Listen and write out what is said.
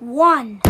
one.